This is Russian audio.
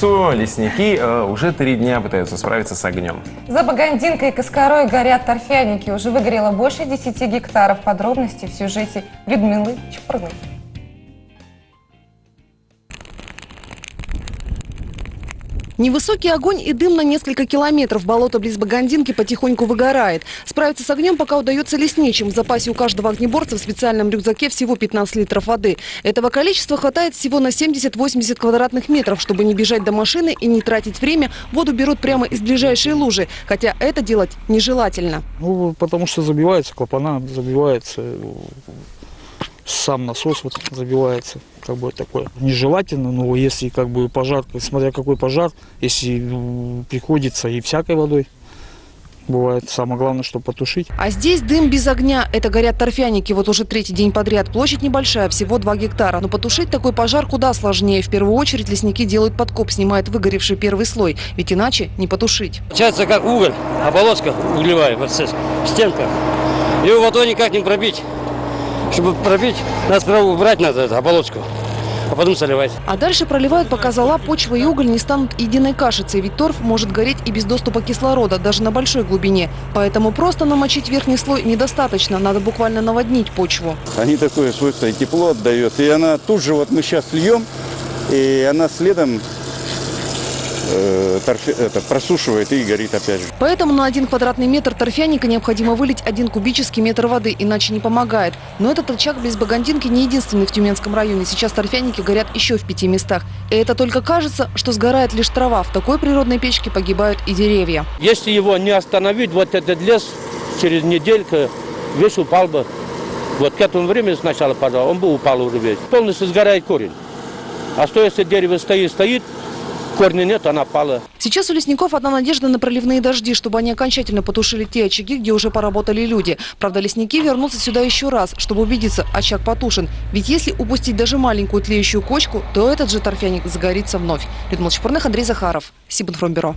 лесу лесники э, уже три дня пытаются справиться с огнем. За Багандинкой и Каскарой горят торфяники. Уже выгорело больше 10 гектаров. Подробности в сюжете Людмилы Чупрыной. Невысокий огонь и дым на несколько километров. Болото близ Багандинки потихоньку выгорает. Справиться с огнем пока удается лесничим. В запасе у каждого огнеборца в специальном рюкзаке всего 15 литров воды. Этого количества хватает всего на 70-80 квадратных метров. Чтобы не бежать до машины и не тратить время, воду берут прямо из ближайшей лужи. Хотя это делать нежелательно. Ну, потому что забивается, клапана забивается, сам насос вот забивается, как бы такое нежелательно, но если как бы пожар, смотря какой пожар, если приходится и всякой водой, бывает, самое главное, что потушить. А здесь дым без огня. Это горят торфяники. Вот уже третий день подряд. Площадь небольшая, всего 2 гектара. Но потушить такой пожар куда сложнее. В первую очередь лесники делают подкоп, снимают выгоревший первый слой. Ведь иначе не потушить. Получается как уголь, оболочка углевая вот здесь, в стенках. Ее водой никак не пробить. Чтобы пробить, надо сперва убрать надо эту оболочку, а потом заливать. А дальше проливают, пока зола, почва и уголь не станут единой кашицей. Ведь торф может гореть и без доступа кислорода, даже на большой глубине. Поэтому просто намочить верхний слой недостаточно. Надо буквально наводнить почву. Они такое свойство и тепло отдает. И она тут же, вот мы сейчас льем, и она следом э, это, просушивает и горит опять же. Поэтому на один квадратный метр торфяника необходимо вылить один кубический метр воды, иначе не помогает. Но этот очаг без Багандинки не единственный в Тюменском районе. Сейчас торфяники горят еще в пяти местах. И это только кажется, что сгорает лишь трава. В такой природной печке погибают и деревья. Если его не остановить, вот этот лес через недельку весь упал бы. Вот к этому времени сначала пожар, он бы упал уже весь. Полностью сгорает корень. А что если дерево стоит, стоит, корня нет, она пала. Сейчас у лесников одна надежда на проливные дожди, чтобы они окончательно потушили те очаги, где уже поработали люди. Правда, лесники вернутся сюда еще раз, чтобы убедиться, очаг потушен. Ведь если упустить даже маленькую тлеющую кочку, то этот же торфяник загорится вновь. Людмила Чепурных, Андрей Захаров, Сибинформбюро.